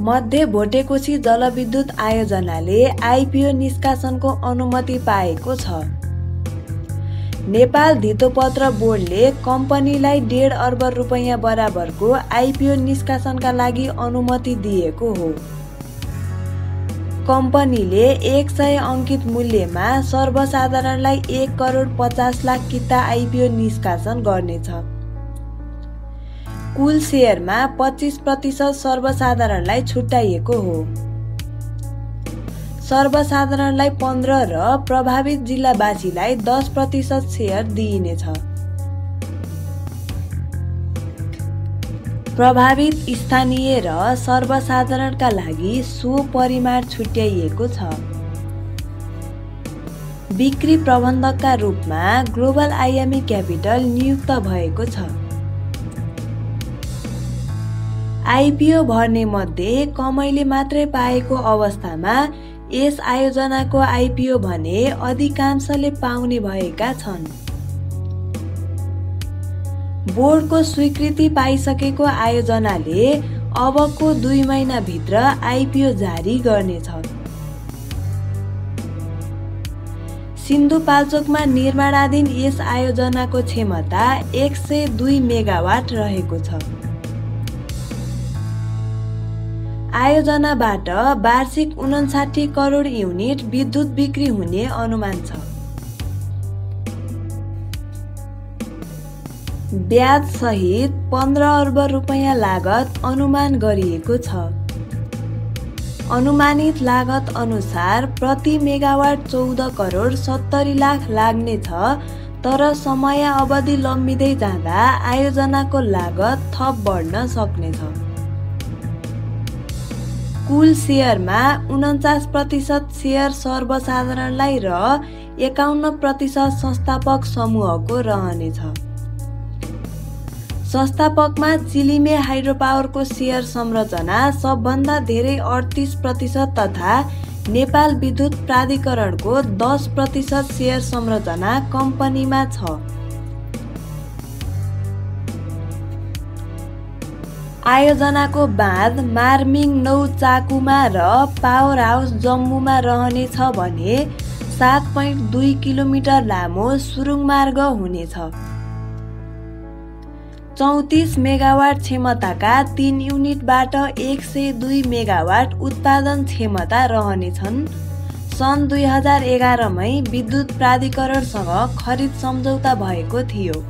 मध्य भोटेकोशी जलविद्युत आयोजनाले आइपिओ निष्कासनको अनुमति पाएको छ। नेपाल धितोपत्र बोर्डले कम्पनीलाई डेढ अर्ब रुपैयाँ बराबरको आइपिओ निष्कासनका लागि अनुमति दिएको हो। कम्पनीले एक सय अङ्कित मूल्यमा सर्वसाधारणलाई एक करोड पचास लाख किता आइपिओ निष्कासन गर्नेछ। कुल सेयरमा पच्चिस प्रतिशत सर्वसाधारणलाई छुट्याइएको हो। सर्वसाधारणलाई पन्ध्र र प्रभावित जिल्लावासीलाई दस प्रतिशत सेयर दिइनेछ। प्रभावित स्थानीय र सर्वसाधारणका लागि सो परिमाण छुट्याइएको छ। बिक्री प्रबन्धकका रूपमा ग्लोबल आइएमई क्यापिटल नियुक्त भएको छ। आइपिओ भर्ने मध्ये कमैले मात्रै पाएको अवस्थामा यस आयोजनाको आइपिओ भने अधिकांशले पाउने भएका छन्। बोर्डको स्वीकृति पाइसकेको आयोजनाले अबको दुई महिनाभित्र आइपिओ जारी गर्नेछ। सिन्धुपाल्चोकमा निर्माणाधीन यस आयोजनाको क्षमता एक सय दुई मेगावाट रहेको छ। आयोजनाबाट वार्षिक उन्साठी करोड युनिट विद्युत बिक्री हुने अनुमान छ। ब्याज सहित पन्ध्र अर्ब रुपियाँ लागत अनुमान गरिएको छ। अनुमानित लागत अनुसार प्रति मेगावाट चौध करोड सत्तरी लाख लाग्नेछ तर समय अवधि लम्बिँदै जाँदा आयोजनाको लागत थप बढ्न सक्नेछ। कुल सेयरमा उन्चास प्रतिशत सेयर सर्वसाधारणलाई र एकाउन्न प्रतिशत संस्थापक समूहको रहनेछ संस्थापकमा चिलिमे हाइड्रोपावरको सेयर संरचना सबभन्दा धेरै अडतिस प्रतिशत तथा नेपाल विद्युत प्राधिकरणको दस प्रतिशत सेयर संरचना कम्पनीमा छ। आयोजनाको बाँध मार्मिङ नौ चाकुमा र पावर हाउस जम्मूमा रहनेछ भने सात पोइन्ट दुई किलोमिटर लामो सुरुङ मार्ग हुनेछ। चौतिस मेगावाट क्षमताका तिन युनिटबाट एक सय दुई मेगावाट उत्पादन क्षमता रहनेछन्। सन् दुई हजार एघारमै विद्युत प्राधिकरणसँग खरिद सम्झौता भएको थियो।